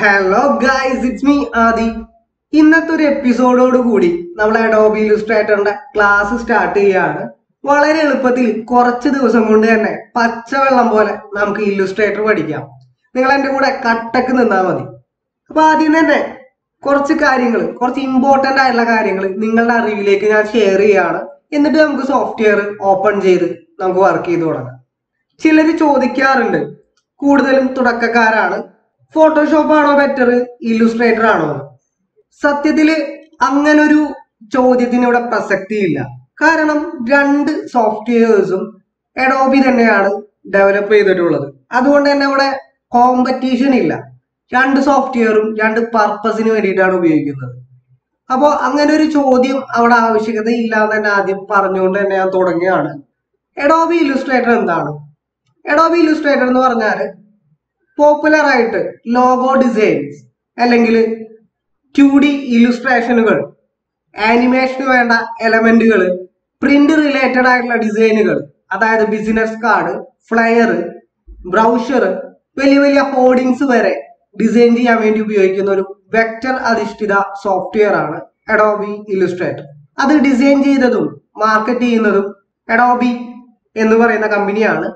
Hello guys it's me Adi ഇന്നത്തെ ഒരു എപ്പിസോഡോട് കൂടി നമ്മൾ അഡോബി ഇലുസ്ട്രേറ്ററിന്റെ ക്ലാസ് സ്റ്റാർട്ട് ചെയ്യാണ്. വളരെ എളുപ്പത്തിൽ കുറച്ച് ദിവസം കൊണ്ട് തന്നെ പച്ചവെള്ളം പോലെ നമുക്ക് ഇല്ലുസ്ട്രേറ്റർ പഠിക്കാം. നിങ്ങൾ എന്റെ കൂടെ കട്ടക്ക് നിന്നാൽ മതി. അപ്പൊ ആദ്യം തന്നെ കുറച്ച് കാര്യങ്ങൾ കുറച്ച് ഇമ്പോർട്ടന്റ് ആയിട്ടുള്ള കാര്യങ്ങൾ നിങ്ങളുടെ അറിവിലേക്ക് ഞാൻ ഷെയർ ചെയ്യാണ്. എന്നിട്ട് നമുക്ക് സോഫ്റ്റ്വെയർ ഓപ്പൺ ചെയ്ത് നമുക്ക് വർക്ക് ചെയ്ത് തുടങ്ങാം. ചിലർ ചോദിക്കാറുണ്ട് കൂടുതലും തുടക്കക്കാരാണ്. ഫോട്ടോഷോപ്പ് ആണോ ബെറ്റർ ഇല്ലുസ്ട്രേറ്റർ ആണോ? സത്യത്തിൽ അങ്ങനൊരു ചോദ്യത്തിന് ഇവിടെ പ്രസക്തിയില്ല കാരണം രണ്ട് സോഫ്റ്റ്വെയർസും എഡോബി തന്നെയാണ് ഡെവലപ്പ് ചെയ്തിട്ടുള്ളത്. അതുകൊണ്ട് തന്നെ ഇവിടെ കോമ്പറ്റീഷൻ ഇല്ല. രണ്ട് സോഫ്റ്റ്വെയറും രണ്ട് പർപ്പസിന് വേണ്ടിയിട്ടാണ് ഉപയോഗിക്കുന്നത്. അപ്പോൾ അങ്ങനെ ഒരു ചോദ്യം അവിടെ ആവശ്യകത ഇല്ല എന്ന് തന്നെ ആദ്യം പറഞ്ഞുകൊണ്ട് തന്നെ ഞാൻ തുടങ്ങുകയാണ്. എഡോബി ഇല്ലുസ്ട്രേറ്റർ എന്താണ്? എഡോബി ഇല്ലുസ്ട്രേറ്റർ എന്ന് പറഞ്ഞാൽ പോപ്പുലർ ആയിട്ട് ലോഗോ ഡിസൈൻസ് അല്ലെങ്കിൽ ടു ഡി ഇലുസ്ട്രേഷനുകൾ ആനിമേഷന് വേണ്ട എലമെന്റുകൾ പ്രിന്റ് റിലേറ്റഡ് ആയിട്ടുള്ള ഡിസൈനുകൾ അതായത് ബിസിനസ് കാർഡ് ഫ്ലയർ ബ്രൗഷർ വലിയ വലിയ ഹോർഡിങ്സ് വരെ ഡിസൈൻ ചെയ്യാൻ വേണ്ടി ഉപയോഗിക്കുന്ന ഒരു വെക്ടർ അധിഷ്ഠിത സോഫ്റ്റ്വെയർ ആണ് എഡോബി ഇലുസ്ട്രേറ്റർ അത് ഡിസൈൻ ചെയ്തതും മാർക്കറ്റ് ചെയ്യുന്നതും എഡോബി എന്ന് പറയുന്ന കമ്പനിയാണ്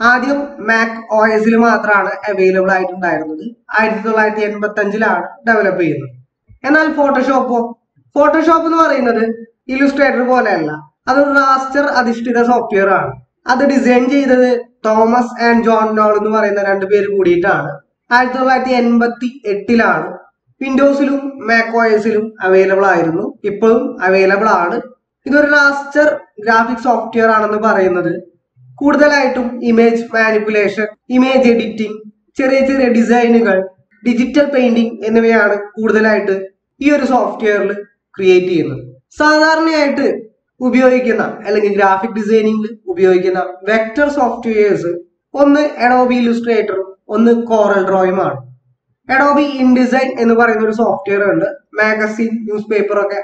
ആദ്യം മാക് ഒ എസിൽ മാത്രമാണ് അവൈലബിൾ ആയിട്ടുണ്ടായിരുന്നത്. ആയിരത്തി തൊള്ളായിരത്തി എൺപത്തി അഞ്ചിലാണ് ഡെവലപ്പ് ചെയ്യുന്നത്. എന്നാൽ ഫോട്ടോഷോപ്പോ ഫോട്ടോഷോപ്പ് എന്ന് പറയുന്നത് ഇലുസ്ട്രേറ്റർ പോലെയല്ല. അതൊരു റാസ്റ്റർ അധിഷ്ഠിത സോഫ്റ്റ്വെയർ ആണ്. അത് ഡിസൈൻ ചെയ്തത് തോമസ് ആൻഡ് ജോൺ നോൾ എന്ന് പറയുന്ന രണ്ട് പേര് കൂടിയിട്ടാണ്. ആയിരത്തി തൊള്ളായിരത്തി എൺപത്തി എട്ടിലാണ് വിൻഡോസിലും മാക് ഒ അവൈലബിൾ ആയിരുന്നു. ഇപ്പോഴും അവൈലബിൾ ആണ്. ഇതൊരു റാസ്റ്റർ ഗ്രാഫിക് സോഫ്റ്റ്വെയർ ആണെന്ന് പറയുന്നത് കൂടുതലായിട്ടും ഇമേജ് മാനിപ്പുലേഷൻ ഇമേജ് എഡിറ്റിംഗ് ചെറിയ ചെറിയ ഡിസൈനുകൾ ഡിജിറ്റൽ പെയിന്റിംഗ് എന്നിവയാണ് കൂടുതലായിട്ട് ഈ ഒരു സോഫ്റ്റ്വെയറിൽ ക്രിയേറ്റ് ചെയ്യുന്നത്. സാധാരണയായിട്ട് ഉപയോഗിക്കുന്ന അല്ലെങ്കിൽ ഗ്രാഫിക് ഡിസൈനിങ്ങിൽ ഉപയോഗിക്കുന്ന വെക്ടർ സോഫ്റ്റ്വെയർസ് ഒന്ന് എഡോബി ഇലുസ്ട്രേറ്ററും ഒന്ന് കോറൽ ഡ്രോയുമാണ് എഡോബി ഇൻഡിസൈൻ എന്ന് പറയുന്ന ഒരു സോഫ്റ്റ്വെയർ ഉണ്ട്. മാഗസിൻ ന്യൂസ് പേപ്പർ ഒക്കെ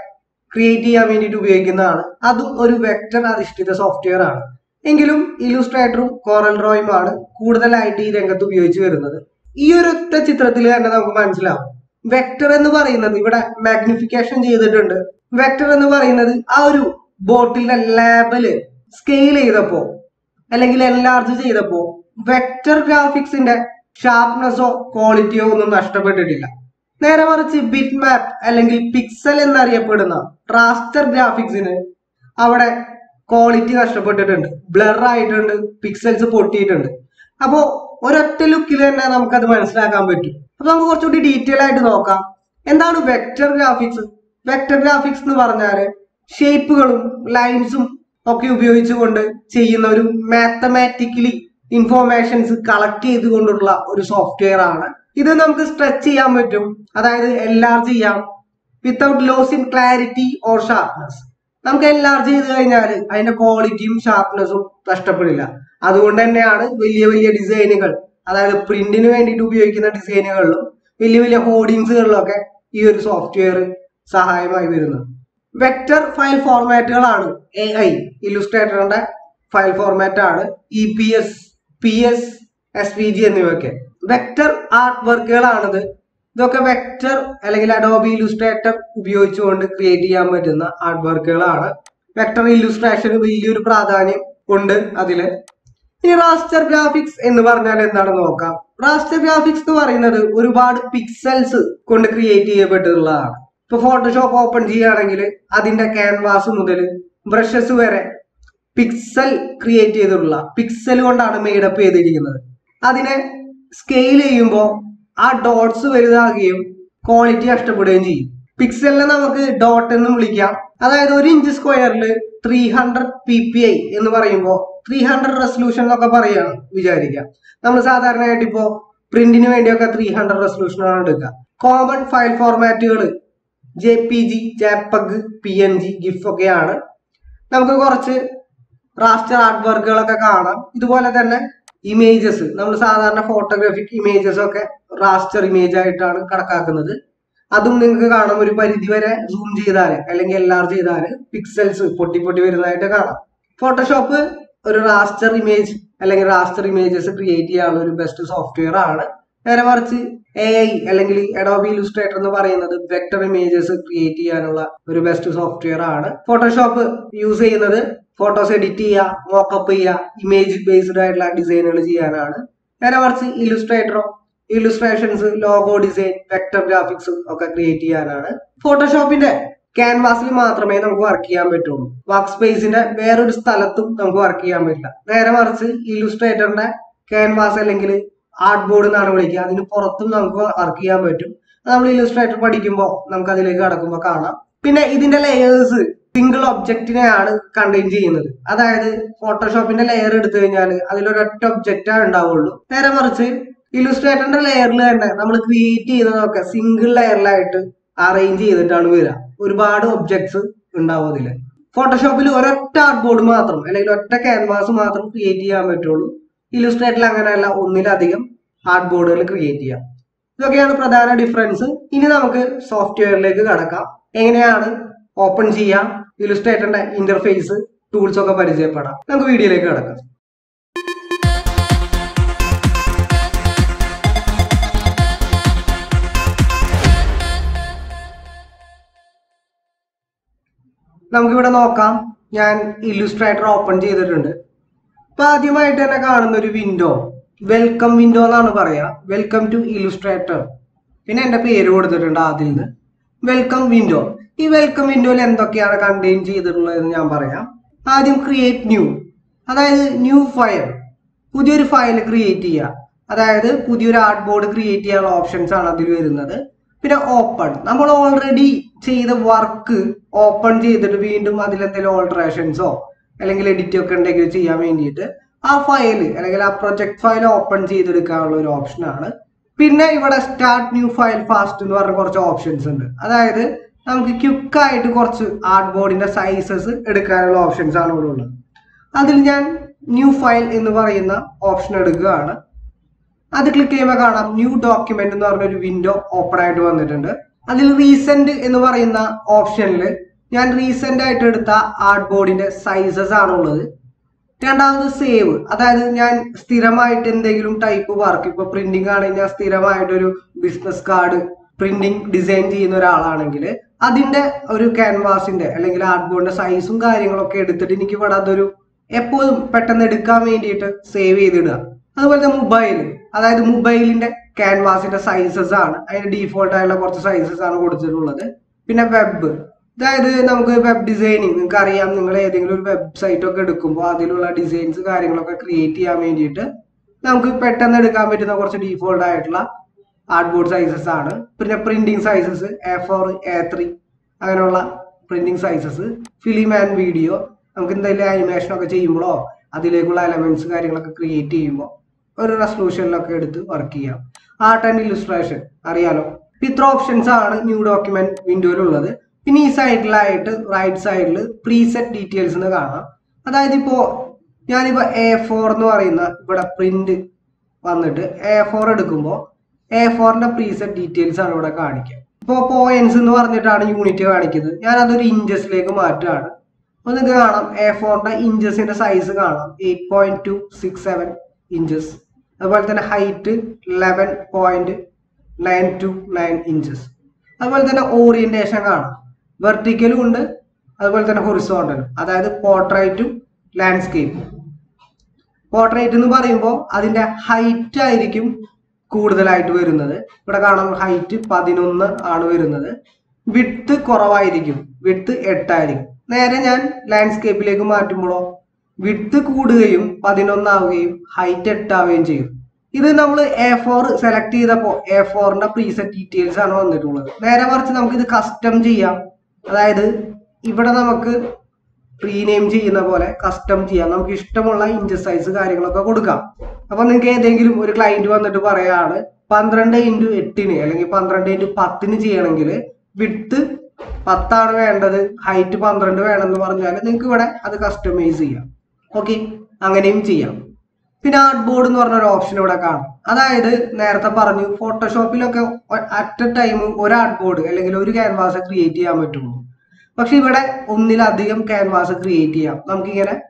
ക്രിയേറ്റ് ചെയ്യാൻ വേണ്ടിയിട്ട് ഉപയോഗിക്കുന്നതാണ്. അതും ഒരു വെക്ടർ അധിഷ്ഠിത സോഫ്റ്റ്വെയർ ആണ്. എങ്കിലും ഇലൂസ്ട്രേറ്ററും കോറൽ ഡ്രോയിങ്ങുമാണ് കൂടുതലായിട്ട് ഈ രംഗത്ത് ഉപയോഗിച്ച് വരുന്നത്. ഈ ഒരു ഒറ്റ ചിത്രത്തിൽ തന്നെ നമുക്ക് മനസ്സിലാവും. വെക്ടർ എന്ന് പറയുന്നത് ഇവിടെ മാഗ്നിഫിക്കേഷൻ ചെയ്തിട്ടുണ്ട്. വെക്ടർ എന്ന് പറയുന്നത് ആ ഒരു ബോട്ടിലെ ലേബൽ സ്കെയിൽ ചെയ്തപ്പോ അല്ലെങ്കിൽ എൻലാർജ് ചെയ്തപ്പോ വെക്ടർ ഗ്രാഫിക്സിന്റെ ഷാർപ്നെസ്സോ ക്വാളിറ്റിയോ ഒന്നും നഷ്ടപ്പെട്ടിട്ടില്ല. നേരെ മറിച്ച് ബിറ്റ് മാപ്പ് അല്ലെങ്കിൽ പിക്സൽ എന്നറിയപ്പെടുന്ന റാസ്റ്റർ ഗ്രാഫിക്സിന് അവിടെ ക്വാളിറ്റി കഷ്ടപ്പെട്ടിട്ടുണ്ട് ബ്ലർ ആയിട്ടുണ്ട് പിക്സൽസ് പൊട്ടിയിട്ടുണ്ട്. അപ്പോൾ ഒരൊറ്റ ലുക്കിൽ തന്നെ നമുക്കത് മനസ്സിലാക്കാൻ പറ്റും. അപ്പൊ നമുക്ക് കുറച്ചുകൂടി ഡീറ്റെയിൽ ആയിട്ട് നോക്കാം. എന്താണ് വെക്ടർ ഗ്രാഫിക്സ് വെക്ടർ ഗ്രാഫിക്സ് എന്ന് പറഞ്ഞാൽ ഷേപ്പുകളും ലൈൻസും ഒക്കെ ഉപയോഗിച്ചുകൊണ്ട് ചെയ്യുന്ന ഒരു മാത്തമാറ്റിക്കലി ഇൻഫോർമേഷൻസ് കളക്ട് ചെയ്തുകൊണ്ടുള്ള ഒരു സോഫ്റ്റ്വെയർ ആണ്. ഇത് നമുക്ക് സ്ട്രെച്ച് ചെയ്യാൻ പറ്റും. അതായത് എല്ലാർ ചെയ്യാം. Without loss in clarity or sharpness നമുക്ക് എൻലാർജ് ചെയ്ത് കഴിഞ്ഞാൽ അതിന്റെ ക്വാളിറ്റിയും ഷാർപ്നെസ്സും നഷ്ടപ്പെടില്ല. അതുകൊണ്ട് തന്നെയാണ് വലിയ വലിയ ഡിസൈനുകൾ അതായത് പ്രിന്റിന് വേണ്ടിയിട്ട് ഉപയോഗിക്കുന്ന ഡിസൈനുകളിലും വലിയ വലിയ ഹോർഡിങ്സുകളിലൊക്കെ ഈ ഒരു സോഫ്റ്റ്വെയർ സഹായമായി വരുന്നത്. വെക്ടർ ഫയൽ ഫോർമാറ്റുകളാണ് എ ഐ ഇലുസ്ട്രേറ്ററിന്റെ ഫയൽ ഫോർമാറ്റ് ആണ് E P S P S S P G എന്നിവയൊക്കെ. വെക്ടർ ആർട്ട് വർക്കുകളാണിത് ഇതൊക്കെ വെക്ടർ അല്ലെങ്കിൽ അഡോബി ഇലുസ്ട്രേറ്റർ ഉപയോഗിച്ചുകൊണ്ട് ക്രിയേറ്റ് ചെയ്യാൻ പറ്റുന്ന ആർട്ട് വർക്കുകളാണ് വെക്ടർ ഇല്ലുസ്ട്രേഷന് വലിയൊരു പ്രാധാന്യം ഉണ്ട് അതിൽ. ഇനി റാസ്റ്റർ ഗ്രാഫിക്സ് എന്ന് പറഞ്ഞാൽ എന്താണെന്ന് നോക്കാം. റാസ്റ്റർ ഗ്രാഫിക്സ് എന്ന് പറയുന്നത് ഒരുപാട് പിക്സൽസ് കൊണ്ട് ക്രിയേറ്റ് ചെയ്യപ്പെട്ടിട്ടുള്ളതാണ്. ഇപ്പൊ ഫോട്ടോഷോപ്പ് ഓപ്പൺ ചെയ്യുകയാണെങ്കിൽ അതിന്റെ ക്യാൻവാസ് മുതൽ ബ്രഷസ് വരെ പിക്സൽ ക്രിയേറ്റ് ചെയ്തിട്ടുള്ള പിക്സൽ കൊണ്ടാണ് മെയ്ഡപ്പ് ചെയ്തിരിക്കുന്നത്. അതിനെ സ്കെയിൽ ചെയ്യുമ്പോൾ ആ ഡോട്ട്സ് വലുതാകുകയും ക്വാളിറ്റി നഷ്ടപ്പെടുകയും ചെയ്യും. പിക്സലിനെ നമുക്ക് ഡോട്ട് എന്ന് വിളിക്കാം. അതായത് ഒരു ഇഞ്ച് സ്ക്വയറിൽ three hundred P P I എന്ന് പറയുമ്പോൾ ത്രീ ഹൺഡ്രഡ് റെസൊല്യൂഷൻ എന്നൊക്കെ പറയുകയാണ് വിചാരിക്കാം നമ്മൾ സാധാരണയായിട്ട് ഇപ്പോൾ പ്രിന്റിന് വേണ്ടിയൊക്കെ ത്രീ ഹൺഡ്രഡ് റെസൊല്യൂഷനാണ് എടുക്കുക. Common file ഫോർമാറ്റുകൾ J P G JPEG P N G GIF ഒക്കെയാണ്. നമുക്ക് കുറച്ച് റാസ്റ്റർ ആർട്ട് വർക്കുകളൊക്കെ കാണാം. ഇതുപോലെ തന്നെ ഇമേജസ് നമ്മൾ സാധാരണ ഫോട്ടോഗ്രാഫിക് ഇമേജസ് ഒക്കെ റാസ്റ്റർ ഇമേജ് ആയിട്ടാണ് കണക്കാക്കുന്നത്. അതും നിങ്ങൾക്ക് കാണാം. ഒരു പരിധി വരെ സൂം ചെയ്താൽ അല്ലെങ്കിൽ എൽ ചെയ്താൽ പിക്സൽസ് പൊട്ടി പൊട്ടി വരുന്നതായിട്ട് കാണാം. ഫോട്ടോഷോപ്പ് ഒരു റാസ്റ്റർ ഇമേജ് അല്ലെങ്കിൽ റാസ്റ്റർ ഇമേജസ് ക്രിയേറ്റ് ചെയ്യാനുള്ള ഒരു ബെസ്റ്റ് സോഫ്റ്റ്വെയർ ആണ്. നേരെ മറിച്ച് എ ഐ അല്ലെങ്കിൽ അഡോബി ഇലുസ്ട്രേറ്റർ എന്ന് പറയുന്നത് വെക്ടർ ഇമേജസ് ക്രിയേറ്റ് ചെയ്യാനുള്ള ഒരു ബെസ്റ്റ് സോഫ്റ്റ്വെയർ ആണ്. ഫോട്ടോഷോപ്പ് യൂസ് ചെയ്യുന്നത് ഫോട്ടോസ് എഡിറ്റ് ചെയ്യുക മോക്കപ്പ് ചെയ്യുക ഇമേജ് ബേസ്ഡ് ആയിട്ടുള്ള ഡിസൈനുകൾ ചെയ്യാനാണ്. നേരെ മറിച്ച് ഇലുസ്ട്രേറ്ററോ illustrations logo design vector graphics ഒക്കെ ക്രിയേറ്റ് ചെയ്യാനാണ്. ഫോട്ടോഷോപ്പിന്റെ ക്യാൻവാസിൽ മാത്രമേ നമുക്ക് വർക്ക് ചെയ്യാൻ പറ്റുള്ളൂ. വർക്ക് സ്പേസിന്റെ വേറൊരു സ്ഥലത്തും നമുക്ക് വർക്ക് ചെയ്യാൻ പറ്റില്ല. നേരെ മറിച്ച് ഇലുസ്ട്രേറ്ററിന്റെ ക്യാൻവാസ് അല്ലെങ്കിൽ ആർട്ട് ബോർഡ് എന്നാണ് വിളിക്കുക. അതിന് പുറത്തും നമുക്ക് വർക്ക് ചെയ്യാൻ പറ്റും. നമ്മൾ ഇലസ്ട്രേറ്റർ പഠിക്കുമ്പോൾ നമുക്ക് അതിലേക്ക് കടക്കുമ്പോൾ കാണാം. പിന്നെ ഇതിന്റെ ലെയേഴ്സ് സിംഗിൾ ഒബ്ജക്റ്റിനെയാണ് കണ്ടെയ്ൻ ചെയ്യുന്നത്. അതായത് ഫോട്ടോഷോപ്പിന്റെ ലെയർ എടുത്തു കഴിഞ്ഞാൽ അതിലൊരൊറ്റ ഒബ്ജക്റ്റാണ് ഉണ്ടാവുള്ളൂ. നേരെ മറിച്ച് ഇലുസ്ട്രേറ്ററിന്റെ ലെയറിൽ തന്നെ നമ്മൾ ക്രിയേറ്റ് ചെയ്യുന്നതൊക്കെ സിംഗിൾ ലെയറിലായിട്ട് അറേഞ്ച് ചെയ്തിട്ടാണ് വരിക. ഒരുപാട് ഒബ്ജക്ട്സ് ഉണ്ടാവും അതിൽ ഫോട്ടോഷോപ്പിൽ ഒരൊറ്റ ആർട്ട് ബോർഡ് മാത്രം അല്ലെങ്കിൽ ഒറ്റ ക്യാൻവാസ് മാത്രം ക്രിയേറ്റ് ചെയ്യാൻ പറ്റുള്ളൂ. ഇലുസ്ട്രേറ്ററിൽ അങ്ങനെയല്ല ഒന്നിലധികം ആർട്ട് ബോർഡുകൾ ക്രിയേറ്റ് ചെയ്യാം. ഇതൊക്കെയാണ് പ്രധാന ഡിഫറൻസ് ഇനി നമുക്ക് സോഫ്റ്റ്വെയറിലേക്ക് കടക്കാം. എങ്ങനെയാണ് ഓപ്പൺ ചെയ്യാം ഇലുസ്ട്രേറ്ററിന്റെ ഇന്റർഫേസ് ടൂൾസ് ഒക്കെ പരിചയപ്പെടാം. നമുക്ക് വീഡിയോയിലേക്ക് കടക്കാം. നമുക്കിവിടെ നോക്കാം. ഞാൻ ഇല്ലുസ്ട്രേറ്റർ ഓപ്പൺ ചെയ്തിട്ടുണ്ട്. അപ്പൊ ആദ്യമായിട്ട് തന്നെ കാണുന്ന ഒരു വിൻഡോ വെൽക്കം വിൻഡോ എന്നാണ് പറയാ. വെൽക്കം ടു ഇലുസ്ട്രേറ്റർ പിന്നെ എന്റെ പേര് കൊടുത്തിട്ടുണ്ട് ആദ്യം നിന്ന് വെൽക്കം വിൻഡോ ഈ വെൽക്കം വിൻഡോയിൽ എന്തൊക്കെയാണ് കണ്ടെയ്ൻ ചെയ്തിട്ടുള്ളതെന്ന് ഞാൻ പറയാം. ആദ്യം ക്രിയേറ്റ് ന്യൂ അതായത് ന്യൂ ഫയൽ പുതിയൊരു ഫയൽ ക്രിയേറ്റ് ചെയ്യുക. അതായത് പുതിയൊരു ആർട്ട് ബോർഡ് ക്രിയേറ്റ് ചെയ്യാനുള്ള ഓപ്ഷൻസ് ആണ് അതിൽ വരുന്നത്. പിന്നെ ഓപ്പൺ നമ്മൾ ഓൾറെഡി ചെയ്ത വർക്ക് ഓപ്പൺ ചെയ്തിട്ട് വീണ്ടും അതിലെന്തെങ്കിലും ഓൾട്രേഷൻസോ അല്ലെങ്കിൽ എഡിറ്റ് ഒക്കെ ഉണ്ടെങ്കിൽ ചെയ്യാൻ വേണ്ടിയിട്ട് ആ ഫയൽ അല്ലെങ്കിൽ ആ പ്രൊജക്ട് ഫയൽ ഓപ്പൺ ചെയ്തെടുക്കാനുള്ള ഒരു ഓപ്ഷനാണ് പിന്നെ ഇവിടെ സ്റ്റാർട്ട് ന്യൂ ഫയൽ ഫാസ്റ്റ് എന്ന് പറഞ്ഞ കുറച്ച് ഓപ്ഷൻസ് ഉണ്ട്. അതായത് നമുക്ക് ക്യുക്കായിട്ട് കുറച്ച് ആർട്ട് ബോർഡിന്റെ സൈസസ് എടുക്കാനുള്ള ഓപ്ഷൻസ് ആണ് ഇവിടെ ഉള്ളത്. അതിൽ ഞാൻ ന്യൂ ഫയൽ എന്ന് പറയുന്ന ഓപ്ഷൻ എടുക്കുകയാണ്. അത് ക്ലിക്ക് ചെയ്യുമ്പോൾ കാണാം ന്യൂ ഡോക്യുമെന്റ് എന്ന് പറഞ്ഞ ഒരു വിൻഡോ ഓപ്പൺ ആയിട്ട് വന്നിട്ടുണ്ട്. അതിൽ റീസെന്റ് എന്ന് പറയുന്ന ഓപ്ഷനിൽ ഞാൻ റീസെന്റ് ആയിട്ട് എടുത്ത ആർട്ട് ബോർഡിന്റെ സൈസസ് ആണുള്ളത്. രണ്ടാമത് സേവ് അതായത് ഞാൻ സ്ഥിരമായിട്ട് എന്തെങ്കിലും ടൈപ്പ് വർക്ക് ഇപ്പൊ പ്രിന്റിംഗ് ആണെങ്കിൽ ഞാൻ സ്ഥിരമായിട്ടൊരു ബിസിനസ് കാർഡ് പ്രിന്റിംഗ് ഡിസൈൻ ചെയ്യുന്ന ഒരാളാണെങ്കിൽ അതിന്റെ ഒരു ക്യാൻവാസിന്റെ അല്ലെങ്കിൽ ആർട്ട് ബോർഡിന്റെ സൈസും കാര്യങ്ങളൊക്കെ എടുത്തിട്ട് എനിക്ക് ഇവിടെ അതൊരു എപ്പോഴും പെട്ടെന്ന് എടുക്കാൻ വേണ്ടിയിട്ട് സേവ് ചെയ്തിടുക. അതുപോലെ തന്നെ മൊബൈൽ അതായത് മൊബൈലിന്റെ ക്യാൻവാസിന്റെ സൈസസ് ആണ്. അതിന്റെ ഡീഫോൾട്ട് കുറച്ച് സൈസസ് ആണ് കൊടുത്തിട്ടുള്ളത്. പിന്നെ വെബ് അതായത് നമുക്ക് വെബ് ഡിസൈനിങ് നിങ്ങൾക്ക് അറിയാം നിങ്ങൾ ഏതെങ്കിലും ഒരു വെബ്സൈറ്റ് ഒക്കെ എടുക്കുമ്പോൾ അതിലുള്ള ഡിസൈൻസ് കാര്യങ്ങളൊക്കെ ക്രിയേറ്റ് ചെയ്യാൻ വേണ്ടിയിട്ട് നമുക്ക് പെട്ടെന്ന് എടുക്കാൻ പറ്റുന്ന കുറച്ച് ഡീഫോൾട്ട് ആയിട്ടുള്ള ആർട്ട് ബോർഡ് സൈസസ് ആണ്. പിന്നെ printing sizes A four A three അങ്ങനെയുള്ള printing sizes film and video നമുക്ക് എന്തെങ്കിലും ആനിമേഷൻ ഒക്കെ ചെയ്യുമ്പോഴോ അതിലേക്കുള്ള എലമെന്റ്സ് കാര്യങ്ങളൊക്കെ ക്രിയേറ്റ് ചെയ്യുമ്പോൾ ഒരു റെസൊല്യൂഷനിലൊക്കെ എടുത്ത് വർക്ക് ചെയ്യാം. ആർട്ട് ആൻഡ് ഇലിസ്ട്രേഷൻ അറിയാലോ? ഇത്ര ഓപ്ഷൻസ് ആണ് ന്യൂ ഡോക്യുമെന്റ് വിൻഡോയിലുള്ളത് പിന്നെ ഈ സൈഡിലായിട്ട് റൈറ്റ് സൈഡിൽ പ്രീസെറ്റ് ഡീറ്റെയിൽസ് എന്ന് കാണാം. അതായത് ഇപ്പോൾ ഞാനിപ്പോൾ എ ഫോർ എന്ന് പറയുന്ന ഇവിടെ പ്രിന്റ് വന്നിട്ട് എ ഫോർ എടുക്കുമ്പോൾ എ ഫോറിന്റെ പ്രീസെറ്റ് ഡീറ്റെയിൽസ് ആണ് ഇവിടെ കാണിക്കുക. ഇപ്പോൾ പോയിന്റ്സ് എന്ന് പറഞ്ഞിട്ടാണ് യൂണിറ്റ് കാണിക്കുന്നത്. ഞാൻ അതൊരു ഇഞ്ചസിലേക്ക് മാറ്റുകയാണ്. അപ്പോൾ നിങ്ങൾക്ക് കാണാം എ ഫോറിന്റെ ഇഞ്ചസിന്റെ സൈസ് കാണാം. Eight point two six seven inches അതുപോലെ തന്നെ height eleven point nine two nine inches അതുപോലെ തന്നെ ഓറിയന്റേഷൻ കാണാം. വെർട്ടിക്കലും ഉണ്ട്. അതുപോലെ തന്നെ ഹൊറിസോണ്ടലും അതായത് പോർട്രേറ്റും ലാൻഡ്സ്കേപ്പും പോർട്രേറ്റ് എന്ന് പറയുമ്പോൾ അതിന്റെ ഹൈറ്റ് ആയിരിക്കും കൂടുതലായിട്ട് വരുന്നത്. ഇവിടെ കാണാം ഹൈറ്റ് പതിനൊന്ന് ആണ് വരുന്നത്. വിട്ത് കുറവായിരിക്കും. വിട്ത് എട്ടായിരിക്കും. നേരെ ഞാൻ ലാൻഡ്സ്കേപ്പിലേക്ക് മാറ്റുമ്പോഴോ വിട്ത് കൂടുകയും പതിനൊന്നാവുകയും ഹൈറ്റ് എട്ടാവുകയും ചെയ്യും. ഇത് നമ്മൾ എ ഫോർ സെലക്ട് ചെയ്തപ്പോൾ എ ഫോറിന്റെ പ്രീസെറ്റ് ഡീറ്റെയിൽസ് ആണ് വന്നിട്ടുള്ളത്. നേരെ മറിച്ച് നമുക്ക് ഇത് കസ്റ്റം ചെയ്യാം. അതായത് ഇവിടെ നമുക്ക് റീനെയിം ചെയ്യുന്ന പോലെ കസ്റ്റം ചെയ്യാം. നമുക്ക് ഇഷ്ടമുള്ള ഇഞ്ച് സൈസ് കാര്യങ്ങളൊക്കെ കൊടുക്കാം. അപ്പൊ നിങ്ങൾക്ക് ഏതെങ്കിലും ഒരു ക്ലയന്റ് വന്നിട്ട് പറയാണ് പന്ത്രണ്ട് ഇന്റു എട്ടിന് അല്ലെങ്കിൽ പന്ത്രണ്ട് ഇന്റു പത്തിന് ചെയ്യണമെങ്കിൽ വിട്ട് പത്താണ് വേണ്ടത് ഹൈറ്റ് പന്ത്രണ്ട് വേണമെന്ന് പറഞ്ഞാൽ നിങ്ങൾക്ക് ഇവിടെ അത് കസ്റ്റമൈസ് ചെയ്യാം. ഓക്കെ അങ്ങനെയും ചെയ്യാം. പിന്നെ ആർട്ട് ബോർഡ് എന്ന് പറഞ്ഞ ഒരു ഓപ്ഷൻ ഇവിടെ കാണാം. അതായത് നേരത്തെ പറഞ്ഞു ഫോട്ടോഷോപ്പിലൊക്കെ അറ്റ് എ ടൈം ഒരു ആർട്ട് ബോർഡ് അല്ലെങ്കിൽ ഒരു ക്യാൻവാസ് ക്രിയേറ്റ് ചെയ്യാൻ പറ്റുള്ളൂ. പക്ഷെ ഇവിടെ ഒന്നിലധികം ക്യാൻവാസ് ക്രിയേറ്റ് ചെയ്യാം. നമുക്കിങ്ങനെ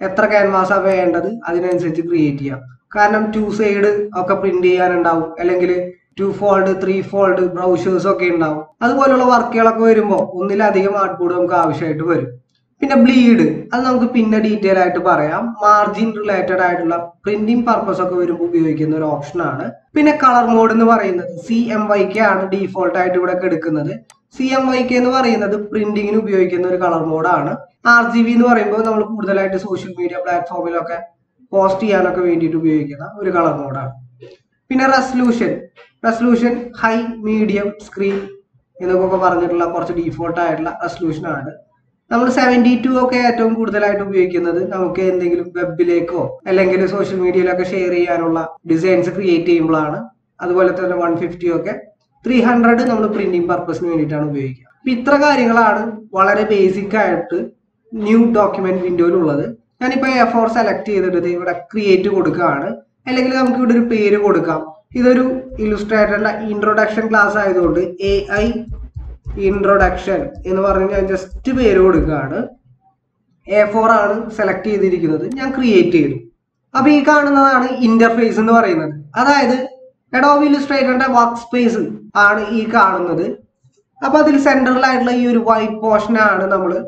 എത്ര ക്യാൻവാസാണ് വേണ്ടത് അതിനനുസരിച്ച് ക്രിയേറ്റ് ചെയ്യാം. കാരണം ടു സൈഡ് ഒക്കെ പ്രിന്റ് ചെയ്യാനുണ്ടാവും. അല്ലെങ്കിൽ two fold three fold brochures ഒക്കെ ഉണ്ടാവും. അതുപോലുള്ള വർക്കുകളൊക്കെ വരുമ്പോൾ ഒന്നിലധികം ആർട്ട് ബോർഡ് നമുക്ക് ആവശ്യമായിട്ട് വരും. പിന്നെ ബ്ലീഡ് അത് നമുക്ക് പിന്നെ ഡീറ്റെയിൽ ആയിട്ട് പറയാം. മാർജിൻ റിലേറ്റഡ് ആയിട്ടുള്ള പ്രിന്റിംഗ് പർപ്പസ് ഒക്കെ വരുമ്പോൾ ഉപയോഗിക്കുന്ന ഒരു ഓപ്ഷൻ ആണ്. പിന്നെ കളർ മോഡ് എന്ന് പറയുന്നത് സി എം വൈ കെ ആണ് ഡീഫോൾട്ട് ആയിട്ട് ഇവിടെ എടുക്കുന്നത്. സി എം വൈ കെ എന്ന് പറയുന്നത് പ്രിന്റിങ്ങിന് ഉപയോഗിക്കുന്ന ഒരു കളർ മോഡാണ് ആർ ജി ബി എന്ന് പറയുമ്പോൾ നമ്മൾ കൂടുതലായിട്ട് സോഷ്യൽ മീഡിയ പ്ലാറ്റ്ഫോമിലൊക്കെ പോസ്റ്റ് ചെയ്യാനൊക്കെ വേണ്ടിയിട്ട് ഉപയോഗിക്കുന്ന ഒരു കളർ മോഡാണ് പിന്നെ resolution resolution high medium screen എന്നൊക്കെ പറഞ്ഞിട്ടുള്ള കുറച്ച് ഡീഫോൾട്ട് ആയിട്ടുള്ള റെസൊല്യൂഷൻ ആണ്. നമ്മൾ സെവന്റി ടു ഒക്കെ ഏറ്റവും കൂടുതലായിട്ട് ഉപയോഗിക്കുന്നത് നമുക്ക് എന്തെങ്കിലും വെബിലേക്കോ അല്ലെങ്കിൽ സോഷ്യൽ മീഡിയയിലൊക്കെ ഷെയർ ചെയ്യാനുള്ള ഡിസൈൻസ് ക്രിയേറ്റ് ചെയ്യുമ്പോഴാണ്. അതുപോലെ തന്നെ വൺ ഫിഫ്റ്റി ഒക്കെ ത്രീ ഹൺഡ്രഡ് നമ്മൾ പ്രിന്റിംഗ് പർപ്പസിന് വേണ്ടിയിട്ടാണ് ഉപയോഗിക്കുക. അപ്പൊ ഇത്ര കാര്യങ്ങളാണ് വളരെ ബേസിക് ആയിട്ട് ന്യൂ ഡോക്യുമെന്റ് വിൻഡോയിൽ ഉള്ളത് ഞാനിപ്പോൾ എ ഫോർ സെലക്ട് ചെയ്തിട്ട് ഇവിടെ ക്രിയേറ്റ് കൊടുക്കുകയാണ്. അല്ലെങ്കിൽ നമുക്ക് ഇവിടെ ഒരു പേര് കൊടുക്കാം. ഇതൊരു ഇലുസ്ട്രേറ്ററിന്റെ ഇൻട്രൊഡക്ഷൻ ക്ലാസ് ആയതുകൊണ്ട് എ ഐ ഇൻട്രൊഡക്ഷൻ എന്ന് പറഞ്ഞ് ഞാൻ ജസ്റ്റ് പേര് കൊടുക്കുകയാണ് എ ഫോർ ആണ് സെലക്ട് ചെയ്തിരിക്കുന്നത്. ഞാൻ ക്രിയേറ്റ് ചെയ്തു. അപ്പൊ ഈ കാണുന്നതാണ് ഇന്റർഫേസ് എന്ന് പറയുന്നത്. അതായത് എഡോബ് ഇലുസ്ട്രേറ്ററിന്റെ വർക്ക് സ്പേസ് ആണ് ഈ കാണുന്നത്. അപ്പൊ അതിൽ സെൻട്രലായിട്ടുള്ള ഈ ഒരു വൈറ്റ് പോർഷൻ ആണ് നമ്മൾ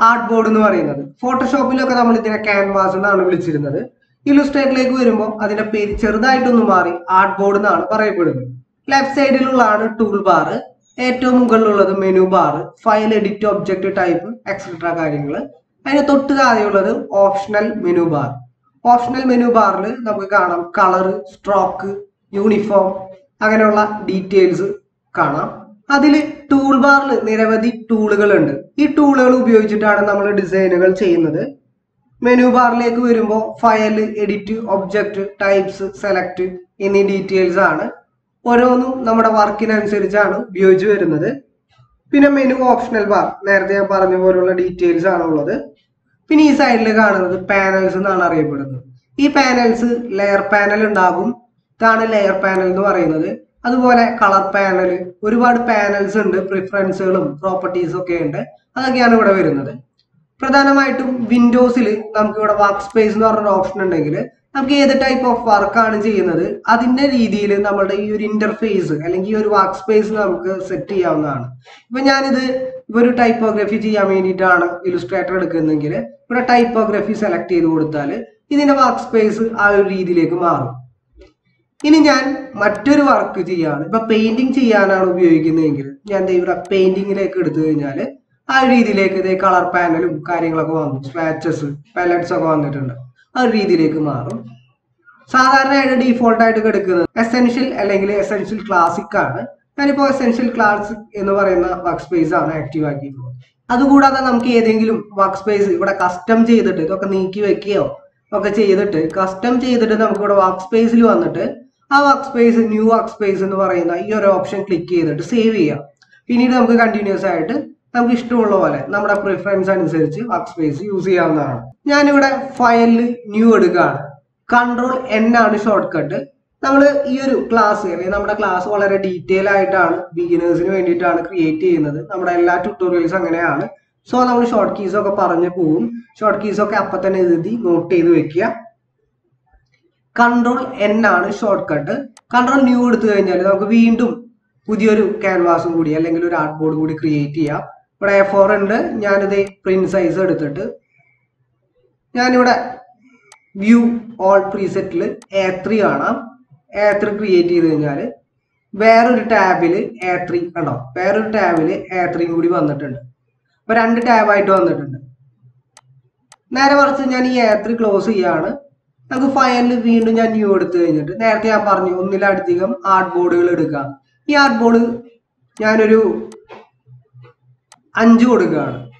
ആർട്ട് ബോർഡ് എന്ന് പറയുന്നത്. ഫോട്ടോഷോപ്പിലൊക്കെ നമ്മൾ ഇതിനെ ക്യാൻവാസ് എന്നാണ് വിളിച്ചിരുന്നത്. ഇലുസ്ട്രേറ്ററിലേക്ക് വരുമ്പോൾ അതിന്റെ പേര് ചെറുതായിട്ടൊന്ന് മാറി ആർട്ട് ബോർഡ് എന്നാണ് പറയപ്പെടുന്നത്. ലെഫ്റ്റ് സൈഡിലുള്ളതാണ് ടൂൾ ബാർ ഏറ്റവും മുകളിലുള്ളത് menu bar file edit object type etcetera കാര്യങ്ങൾ അതിന് തൊട്ട് താഴെയുള്ളത് optional menu bar optional menu ബാറിൽ നമുക്ക് കാണാം കളർ സ്ട്രോക്ക് യൂണിഫോം അങ്ങനെയുള്ള ഡീറ്റെയിൽസ് കാണാം. അതിൽ ടൂൾ ബാറിൽ നിരവധി ടൂളുകൾ ഉണ്ട് ഈ ടൂളുകൾ ഉപയോഗിച്ചിട്ടാണ് നമ്മൾ ഡിസൈനുകൾ ചെയ്യുന്നത്. മെനു ബാറിലേക്ക് വരുമ്പോൾ file edit object types select എന്നീ ഡീറ്റെയിൽസ് ആണ്. ഓരോന്നും നമ്മുടെ വർക്കിനനുസരിച്ചാണ് ഉപയോഗിച്ച് വരുന്നത്. പിന്നെ മെനു ഓപ്ഷണൽ ബാർ നേരത്തെ ഞാൻ പറഞ്ഞ പോലുള്ള ഡീറ്റെയിൽസ് ആണ് ഉള്ളത്. പിന്നെ ഈ സൈഡിൽ കാണുന്നത് പാനൽസ് എന്നാണ് അറിയപ്പെടുന്നത്. ഈ പാനൽസ് ലെയർ പാനൽ ഉണ്ടാകും. ഇതാണ് ലെയർ പാനൽ എന്ന് പറയുന്നത്. അതുപോലെ കളർ പാനൽ ഒരുപാട് പാനൽസ് ഉണ്ട്. പ്രിഫറൻസുകളും പ്രോപ്പർട്ടീസും ഒക്കെ ഉണ്ട്. അതൊക്കെയാണ് ഇവിടെ വരുന്നത്. പ്രധാനമായിട്ടും വിൻഡോസിൽ നമുക്ക് ഇവിടെ വർക്ക് സ്പേസ് എന്ന് പറഞ്ഞ ഓപ്ഷൻ ഉണ്ടെങ്കിൽ നമുക്ക് ഏത് ടൈപ്പ് ഓഫ് വർക്കാണ് ചെയ്യുന്നത്? അതിന്റെ രീതിയിൽ നമ്മുടെ ഈ ഒരു ഇന്റർഫേസ് അല്ലെങ്കിൽ ഈ ഒരു വർക്ക് സ്പേസ് നമുക്ക് സെറ്റ് ചെയ്യാവുന്നതാണ്. ഇപ്പൊ ഞാനിത് ഇപ്പൊ ഒരു ടൈപ്പോഗ്രഫി ചെയ്യാൻ വേണ്ടിയിട്ടാണ് ഇലുസ്ട്രേറ്റർ എടുക്കുന്നതെങ്കിൽ ഇവിടെ ടൈപ്പോഗ്രഫി സെലക്ട് ചെയ്ത് കൊടുത്താൽ ഇതിന്റെ വർക്ക് സ്പേസ് ആ ഒരു രീതിയിലേക്ക് മാറും. ഇനി ഞാൻ മറ്റൊരു വർക്ക് ചെയ്യാണ്. ഇപ്പൊ പെയിന്റിങ് ചെയ്യാനാണ് ഉപയോഗിക്കുന്നതെങ്കിൽ ഞാൻ ഇവിടെ പെയിന്റിങ്ങിലേക്ക് എടുത്തു കഴിഞ്ഞാൽ ആ രീതിയിലേക്ക് ഇതേ കളർ പാനലും കാര്യങ്ങളൊക്കെ വന്നു. സ്ക്രാച്ചസ് പാലറ്റ്സ് ഒക്കെ വന്നിട്ടുണ്ട്. ആ ഒരു രീതിയിലേക്ക് മാറും. സാധാരണയായിട്ട് ഡീഫോൾട്ടായിട്ട് എടുക്കുന്നത് എസെൻഷ്യൽ അല്ലെങ്കിൽ എസെൻഷ്യൽ ക്ലാസിക് ആണ്. ഞാനിപ്പോൾ എസെൻഷ്യൽ ക്ലാസിക് എന്ന് പറയുന്ന വർക്ക് സ്പേസ് ആണ് ആക്റ്റീവ് ആക്കിയിട്ടുള്ളത്. അതുകൂടാതെ നമുക്ക് ഏതെങ്കിലും വർക്ക് സ്പേസ് ഇവിടെ കസ്റ്റം ചെയ്തിട്ട് ഇതൊക്കെ നീക്കി വെക്കുകയോ ഒക്കെ ചെയ്തിട്ട് കസ്റ്റം ചെയ്തിട്ട് നമുക്ക് ഇവിടെ വർക്ക് സ്പേസിൽ വന്നിട്ട് ആ work space new work space എന്ന് പറയുന്ന ഈ ഒരു ഓപ്ഷൻ ക്ലിക്ക് ചെയ്തിട്ട് സേവ് ചെയ്യാം. പിന്നീട് നമുക്ക് കണ്ടിന്യൂസ് ആയിട്ട് നമുക്ക് ഇഷ്ടമുള്ള പോലെ നമ്മുടെ പ്രിഫറൻസ് അനുസരിച്ച് വർക്ക് സ്പേസ് യൂസ് ചെയ്യാവുന്നതാണ്. ഞാനിവിടെ ഫയലിൽ ന്യൂ എടുക്കുകയാണ്. കൺട്രോൾ എൻ ആണ് ഷോർട്ട് കട്ട് നമ്മൾ ഈ ഒരു ക്ലാസ് അല്ലെങ്കിൽ നമ്മുടെ ക്ലാസ് വളരെ ഡീറ്റെയിൽ ആയിട്ടാണ് ബിഗിനേഴ്സിന് വേണ്ടിയിട്ടാണ് ക്രിയേറ്റ് ചെയ്യുന്നത്. നമ്മുടെ എല്ലാ ട്യൂട്ടോറിയൽസ് അങ്ങനെയാണ്. സോ നമ്മൾ ഷോർട്ട് കീസ് ഒക്കെ പറഞ്ഞു പോകും ഷോർട്ട് കീസ് ഒക്കെ അപ്പൊ തന്നെ എഴുതി നോട്ട് ചെയ്ത് വെക്കുക. കൺട്രോൾ എൻ ആണ് ഷോർട്ട് കട്ട് കൺട്രോൾ ന്യൂ എടുത്തു കഴിഞ്ഞാൽ നമുക്ക് വീണ്ടും പുതിയൊരു ക്യാൻവാസും കൂടി അല്ലെങ്കിൽ ഒരു ആർട്ട് ബോർഡ് കൂടി ക്രിയേറ്റ് ചെയ്യാം. ഇവിടെ എ ഫോർ ഉണ്ട്. ഞാനിത് പ്രിന്റ് സൈസ് എടുത്തിട്ട് ഞാനിവിടെ വ്യൂ ഓൾ പ്രീസെറ്റിൽ എ ത്രീ കാണാം. എ ത്രീ ക്രിയേറ്റ് ചെയ്ത് കഴിഞ്ഞാൽ വേറൊരു ടാബിൽ എ ത്രീ കണ്ടോ? വേറൊരു ടാബിൽ എ ത്രീയും കൂടി വന്നിട്ടുണ്ട്. അപ്പൊ രണ്ട് ടാബായിട്ട് വന്നിട്ടുണ്ട്. നേരെ മറിച്ച് ഞാൻ ഈ എ ത്രീ ക്ലോസ് ചെയ്യാണ്. നമുക്ക് ഫയലിൽ വീണ്ടും ഞാൻ ന്യൂ എടുത്തു കഴിഞ്ഞിട്ട് നേരത്തെ ഞാൻ പറഞ്ഞു ഒന്നിലധികം ആർട്ട് ബോർഡുകൾ എടുക്കാം. ഈ ആർട്ട് ബോർഡ് ഞാനൊരു അഞ്ച് കൊടുക്കുകയാണ്.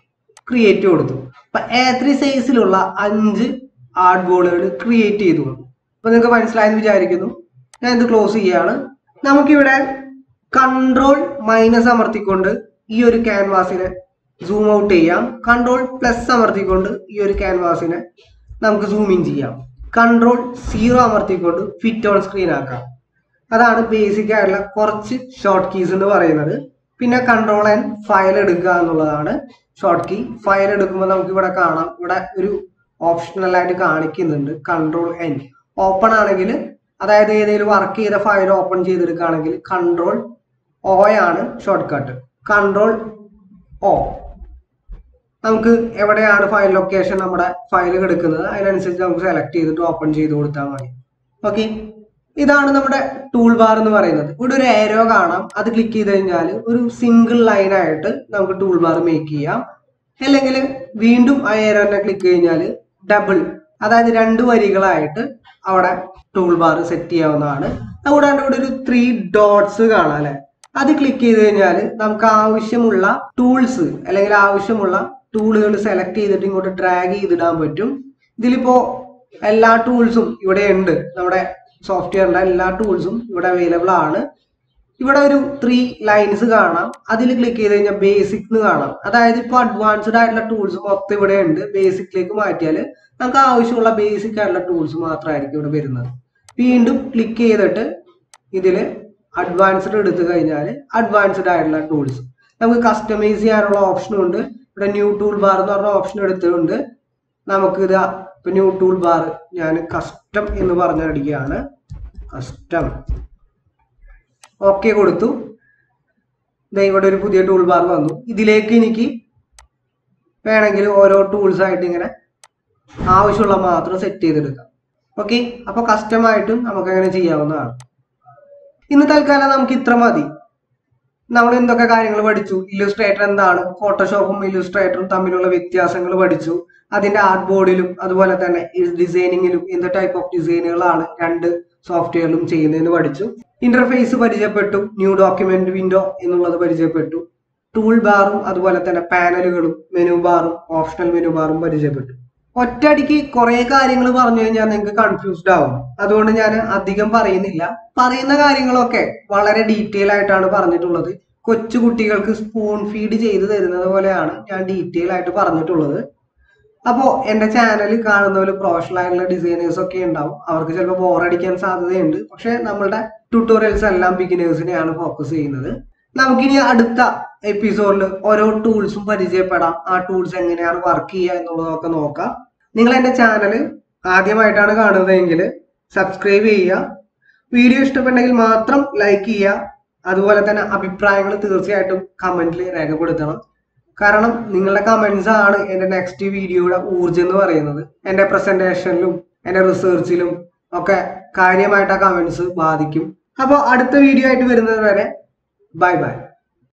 ക്രിയേറ്റ് കൊടുത്തു. അപ്പൊ എ ത്രീ സൈസിലുള്ള അഞ്ച് ആർട്ട് ബോർഡുകൾ ക്രിയേറ്റ് ചെയ്തു. അപ്പൊ നിങ്ങൾക്ക് മനസ്സിലായെന്ന് വിചാരിക്കുന്നു. ഞാൻ ഇത് ക്ലോസ് ചെയ്യാണ്. നമുക്കിവിടെ കൺട്രോൾ മൈനസ് അമർത്തിക്കൊണ്ട് ഈ ഒരു ക്യാൻവാസിനെ സൂം ഔട്ട് ചെയ്യാം. കൺട്രോൾ പ്ലസ് അമർത്തിക്കൊണ്ട് ഈ ഒരു ക്യാൻവാസിനെ നമുക്ക് സൂം ഇൻ ചെയ്യാം. കൺട്രോൾ സീറോ അമർത്തിക്കൊണ്ട് ഫിറ്റ് ഓൺ സ്ക്രീൻ ആക്കാം. അതാണ് ബേസിക് ആയിട്ടുള്ള കുറച്ച് ഷോർട്ട് കീസ് എന്ന് പറയുന്നത്. പിന്നെ കൺട്രോൾ ആൻഡ് ഫയൽ എടുക്കുക എന്നുള്ളതാണ് ഷോർട്ട് കീ ഫയൽ എടുക്കുമ്പോൾ നമുക്ക് ഇവിടെ കാണാം. ഇവിടെ ഒരു ഓപ്ഷണൽ ആയിട്ട് കാണിക്കുന്നുണ്ട്. കൺട്രോൾ എൻ ഓപ്പൺ ആണെങ്കിൽ അതായത് ഏതെങ്കിലും വർക്ക് ചെയ്ത ഫയൽ ഓപ്പൺ ചെയ്തെടുക്കുകയാണെങ്കിൽ കൺട്രോൾ ഓ ആണ് ഷോർട്ട് കട്ട് കൺട്രോൾ ഓ നമുക്ക് എവിടെയാണ് ഫയൽ ലൊക്കേഷൻ നമ്മുടെ ഫയൽ കിടക്കുന്നത് അതിനനുസരിച്ച് നമുക്ക് സെലക്ട് ചെയ്തിട്ട് ഓപ്പൺ ചെയ്ത് കൊടുത്താൽ മതി. ഓക്കെ ഇതാണ് നമ്മുടെ ടൂൾ ബാർ എന്ന് പറയുന്നത്. ഇവിടെ ഒരു ഏരോ കാണാം. അത് ക്ലിക്ക് ചെയ്ത് കഴിഞ്ഞാൽ ഒരു സിംഗിൾ ലൈൻ ആയിട്ട് നമുക്ക് ടൂൾ ബാർ മേക്ക് ചെയ്യാം. അല്ലെങ്കിൽ വീണ്ടും ആ ഏരോ തന്നെ ക്ലിക്ക് കഴിഞ്ഞാൽ ഡബിൾ അതായത് രണ്ട് വരികളായിട്ട് അവിടെ ടൂൾ ബാർ സെറ്റ് ചെയ്യാവുന്നതാണ്. അതുകൂടാണ്ട് ഇവിടെ ഒരു ത്രീ ഡോട്ട്സ് കാണാം അല്ലെ? അത് ക്ലിക്ക് ചെയ്ത് കഴിഞ്ഞാൽ നമുക്ക് ആവശ്യമുള്ള ടൂൾസ് അല്ലെങ്കിൽ ആവശ്യമുള്ള ടൂളുകൾ സെലക്ട് ചെയ്തിട്ട് ഇങ്ങോട്ട് ഡ്രാഗ് ചെയ്തിടാൻ പറ്റും. ഇതിലിപ്പോ എല്ലാ ടൂൾസും ഇവിടെ ഉണ്ട്. നമ്മുടെ സോഫ്റ്റ്വെയറിന്റെ എല്ലാ ടൂൾസും ഇവിടെ അവൈലബിൾ ആണ്. ഇവിടെ ഒരു ത്രീ ലൈൻസ് കാണാം. അതിൽ ക്ലിക്ക് ചെയ്ത് കഴിഞ്ഞാൽ ബേസിക് എന്ന് കാണാം. അതായത് ഇപ്പൊ അഡ്വാൻസ്ഡ് ആയിട്ടുള്ള ടൂൾസ് മൊത്തം ഇവിടെ ഉണ്ട്. ബേസിക്കിലേക്ക് മാറ്റിയാൽ നമുക്ക് ആവശ്യമുള്ള ബേസിക് ആയിട്ടുള്ള ടൂൾസ് മാത്രമായിരിക്കും ഇവിടെ വരുന്നത്. വീണ്ടും ക്ലിക്ക് ചെയ്തിട്ട് ഇതിൽ അഡ്വാൻസ്ഡ് എടുത്തു കഴിഞ്ഞാൽ അഡ്വാൻസ്ഡ് ആയിട്ടുള്ള ടൂൾസ് നമുക്ക് കസ്റ്റമൈസ് ചെയ്യാനുള്ള ഓപ്ഷനും ഉണ്ട്. ഇവിടെ ന്യൂ ടൂൾ ബാർ എന്ന് പറഞ്ഞ ഓപ്ഷൻ എടുത്തിട്ടുണ്ട്. നമുക്ക് ഇത് ന്യൂ ടൂൾ ബാർ ഞാൻ കസ്റ്റം എന്ന് പറഞ്ഞടിക്കുകയാണ് കസ്റ്റം ഓക്കെ കൊടുത്തു. ഇവിടെ ഒരു പുതിയ ടൂൾ ബാർ വന്നു. ഇതിലേക്ക് എനിക്ക് വേണമെങ്കിൽ ഓരോ ടൂൾസ് ആയിട്ട് ഇങ്ങനെ ആവശ്യമുള്ള മാത്രം സെറ്റ് ചെയ്തെടുക്കാം. ഓക്കെ അപ്പൊ കസ്റ്റമായിട്ടും നമുക്ക് അങ്ങനെ ചെയ്യാവുന്നതാണ്. ഇന്ന് തൽക്കാലം നമുക്ക് ഇത്ര മതി. നമ്മൾ എന്തൊക്കെ കാര്യങ്ങൾ പഠിച്ചു? ഇല്ലുസ്ട്രേറ്റർ എന്താണ്? ഫോട്ടോഷോപ്പും ഇല്ലുസ്ട്രേറ്ററും തമ്മിലുള്ള വ്യത്യാസങ്ങൾ പഠിച്ചു. അതിന്റെ ആർട്ട് ബോർഡിലും അതുപോലെ തന്നെ ഡിസൈനിങ്ങിലും എന്ത് ടൈപ്പ് ഓഫ് ഡിസൈനുകളാണ് രണ്ട് സോഫ്റ്റ്വെയറിലും ചെയ്യുന്നതെന്ന് പഠിച്ചു. ഇന്റർഫേസ് പരിചയപ്പെട്ടു ന്യൂ ഡോക്യുമെന്റ് വിൻഡോ എന്നുള്ളത് പരിചയപ്പെട്ടു. ടൂൾ ബാറും അതുപോലെ തന്നെ പാനലുകളും മെനു ബാറും ഓപ്ഷണൽ മെനു ബാറും പരിചയപ്പെട്ടു. ഒറ്റയടിക്ക് കുറെ കാര്യങ്ങൾ പറഞ്ഞു കഴിഞ്ഞാൽ നിങ്ങൾക്ക് കൺഫ്യൂസ്ഡ് ആവും. അതുകൊണ്ട് ഞാൻ അധികം പറയുന്നില്ല. പറയുന്ന കാര്യങ്ങളൊക്കെ വളരെ ഡീറ്റെയിൽ ആയിട്ടാണ് പറഞ്ഞിട്ടുള്ളത്. കൊച്ചു കുട്ടികൾക്ക് സ്പൂൺ ഫീഡ് ചെയ്ത് തരുന്നത് പോലെയാണ് ഞാൻ ഡീറ്റെയിൽ ആയിട്ട് പറഞ്ഞിട്ടുള്ളത്. അപ്പോൾ എന്റെ ചാനൽ കാണുന്നവർ പ്രൊഫഷണൽ ആയിട്ടുള്ള ഡിസൈനേഴ്സ് ഒക്കെ ഉണ്ടാവും. അവർക്ക് ചിലപ്പോൾ ബോറടിക്കാൻ സാധ്യതയുണ്ട്. പക്ഷെ നമ്മളുടെ ട്യൂട്ടോറിയൽസ് എല്ലാം ബിഗിനേഴ്സിനെയാണ് ഫോക്കസ് ചെയ്യുന്നത്. നമുക്കിനി അടുത്ത എപ്പിസോഡിൽ ഓരോ ടൂൾസും പരിചയപ്പെടാം. ആ ടൂൾസ് എങ്ങനെയാണ് വർക്ക് ചെയ്യുക എന്നുള്ളതൊക്കെ നോക്കാം. നിങ്ങൾ എന്റെ ചാനൽ ആദ്യമായിട്ടാണ് കാണുന്നതെങ്കിൽ സബ്സ്ക്രൈബ് ചെയ്യുക. വീഡിയോ ഇഷ്ടപ്പെട്ടെങ്കിൽ മാത്രം ലൈക്ക് ചെയ്യുക. അതുപോലെ തന്നെ അഭിപ്രായങ്ങൾ തീർച്ചയായിട്ടും കമന്റിൽ രേഖപ്പെടുത്തണം. കാരണം നിങ്ങളുടെ കമൻസ് ആണ് എന്റെ നെക്സ്റ്റ് വീഡിയോയുടെ ഊർജം എന്ന് പറയുന്നത്. എന്റെ പ്രസന്റേഷനിലും എന്റെ റിസർച്ചിലും ഒക്കെ കാര്യമായിട്ട് ആ കമൻസ് ബാധിക്കും. അപ്പോൾ അടുത്ത വീഡിയോ ആയിട്ട് വരുന്നത് വരെ ബൈ ബൈ